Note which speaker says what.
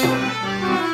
Speaker 1: 情。